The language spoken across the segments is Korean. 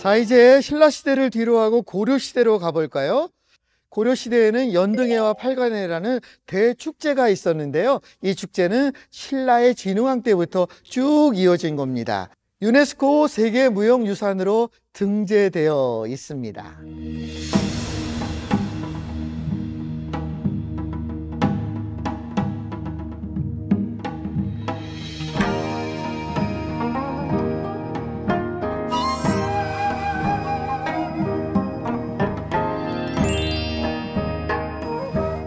자, 이제 신라시대를 뒤로하고 고려시대로 가볼까요? 고려시대에는 연등해와 팔관해라는 대축제가 있었는데요. 이 축제는 신라의 진흥왕 때부터 쭉 이어진 겁니다. 유네스코 세계무형유산으로 등재되어 있습니다.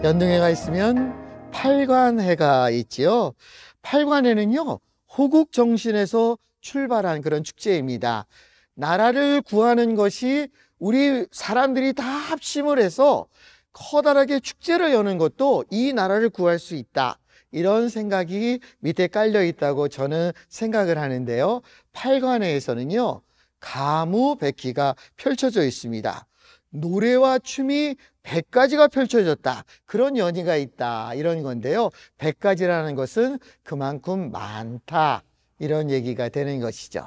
연등해가 있으면 팔관해가 있지요. 팔관해는요, 호국 정신에서 출발한 그런 축제입니다. 나라를 구하는 것이 우리 사람들이 다 합심을 해서 커다랗게 축제를 여는 것도 이 나라를 구할 수 있다. 이런 생각이 밑에 깔려 있다고 저는 생각을 하는데요. 팔관회에서는요, 가무백희가 펼쳐져 있습니다. 노래와 춤이 100가지가 펼쳐졌다. 그런 연희가 있다. 이런 건데요. 100가지라는 것은 그만큼 많다. 이런 얘기가 되는 것이죠.